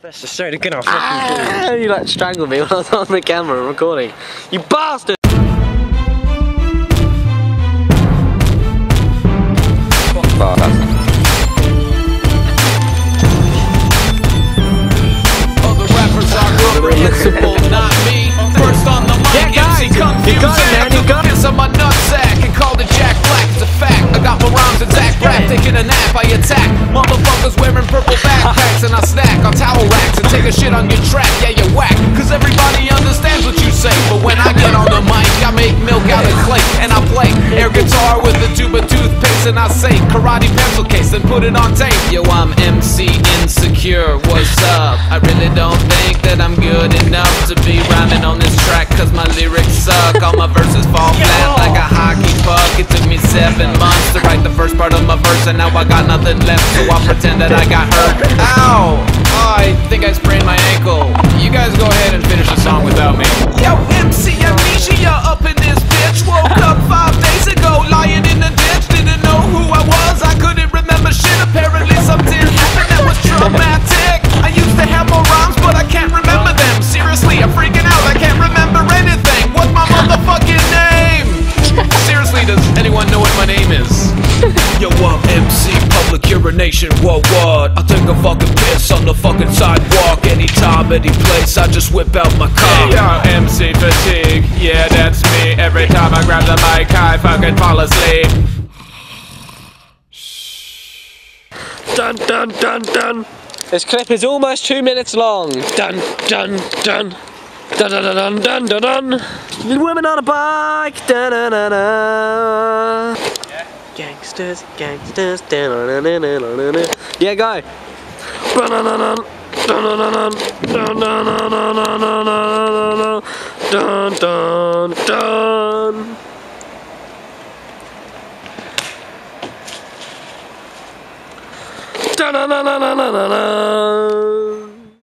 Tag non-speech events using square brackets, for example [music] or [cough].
That's the straight again. I'll Ah, you like strangled me [laughs] when I was on the camera recording. You bastard! Other rappers are good, invincible, not me. First on the mic, Yeah, guys, MC confusing. you got it, man, you got it. Piss on my nutsack and called it Jack Black. It's a fact. I got my rhymes intact. Take a shit on your track. Yeah, you whack. Cause everybody understands what you say. But when I get on the mic, I make milk out of clay and I play air guitar with a tube of toothpaste and I say karate pencil case and put it on tape. Yo, I'm MC Insecure. What's up? I really don't think that I'm good enough to be rhyming on this track cause my lyrics suck. All my verses fall flat like a hockey puck. It took me seven months to write the first part of my verse and now I got nothing left so I'll pretend that I got hurt. Ow! I think I sprained my ankle. You guys go ahead and finish the song without me. Yo, MC Amnesia up in this bitch. Woke up five days ago lying in the ditch. Didn't know who I was. I couldn't remember shit. Apparently something happened that was traumatic. I used to have more rhymes, but I can't remember them. Seriously, I'm freaking out. I can't remember anything. What's my motherfucking name? Seriously, does anyone know what my name is? Yo, I'm MC Public Urination, what what? I take a fucking piss on the fucking sidewalk Anytime, any place, I just whip out my cock Yo, MC fatigue, yeah, that's me. Every time I grab the mic, I fucking fall asleep. Dun dun dun dun This clip is almost two minutes long. dun dun dun. Dun dun dun dun dun dun. Women on a bike. Da da da da. Gangsters, gangsters. Da na na na, da da na, da da da. Yeah,